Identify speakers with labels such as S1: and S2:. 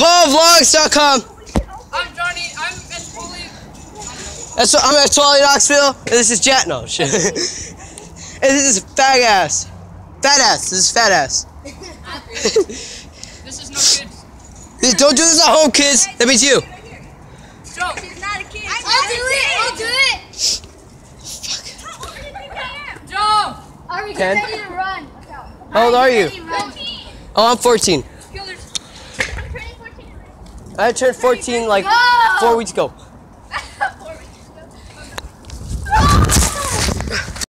S1: PaulVlogs.com.
S2: I'm Johnny. I'm at Foley.
S1: That's what, I'm at Twilly Knoxville, and this is Jet. No, shit. and this is fat ass. Fat ass. This is fat ass.
S2: This is no kids.
S1: Don't do this at home, kids. That means you.
S2: Joe.
S3: She's not a kid. I'll do it. I'll do it. Fuck.
S2: Joe.
S3: Are we
S1: Ten.
S3: ready to run?
S1: How old are you?
S3: Run.
S1: Oh, I'm 14. I turned 14 like four weeks ago.